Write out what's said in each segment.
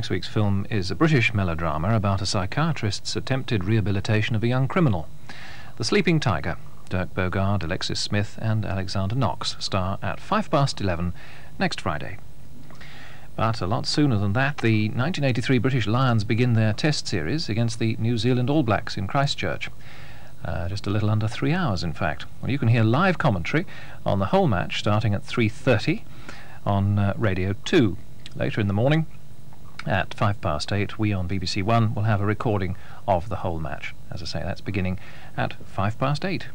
Next week's film is a British melodrama about a psychiatrist's attempted rehabilitation of a young criminal. The Sleeping Tiger. Dirk Bogarde, Alexis Smith, and Alexander Knox star at five past eleven next Friday. But a lot sooner than that, the 1983 British Lions begin their test series against the New Zealand All Blacks in Christchurch. Uh, just a little under three hours, in fact. Well, you can hear live commentary on the whole match starting at 3.30 on uh, Radio 2. Later in the morning, at five past eight, we on BBC One will have a recording of the whole match. As I say, that's beginning at five past eight.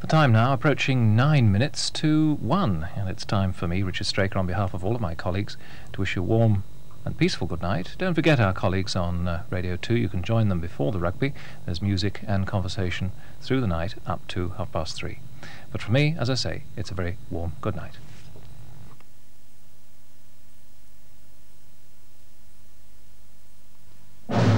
The time now approaching nine minutes to one, and it's time for me, Richard Straker, on behalf of all of my colleagues, to wish you a warm and peaceful good night. Don't forget our colleagues on uh, Radio 2. You can join them before the rugby. There's music and conversation through the night up to half past three. But for me, as I say, it's a very warm good night. you